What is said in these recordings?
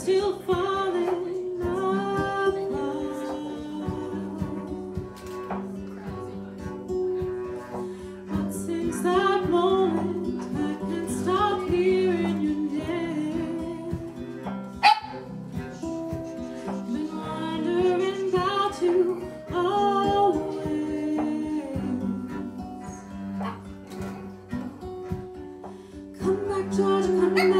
still falling apart. But since that moment, I can't stop hearing your name. Been wondering about you. Come back, Georgia, come back.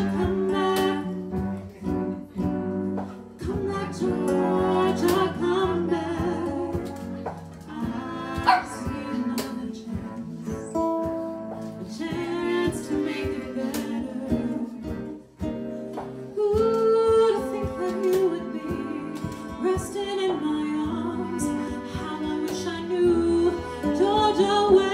away.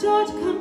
George come